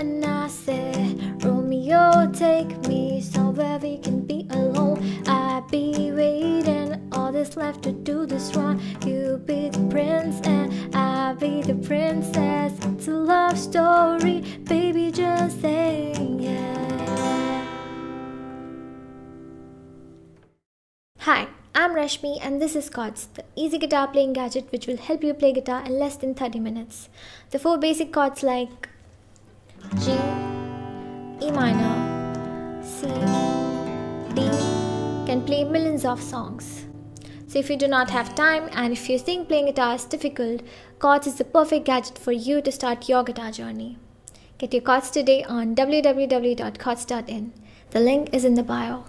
And I said, Romeo, take me somewhere we can be alone. I'll be waiting, all that's left to do this wrong. You be the prince and I'll be the princess. It's a love story, baby, just say yeah. Hi, I'm Rashmi and this is Chordz, the easy guitar playing gadget which will help you play guitar in less than 30 minutes. The four basic chords like G, E minor, C, D can play millions of songs. So if you do not have time and if you think playing guitar is difficult, Chordz is the perfect gadget for you to start your guitar journey. Get your Chordz today on www.chordz.in. The link is in the bio.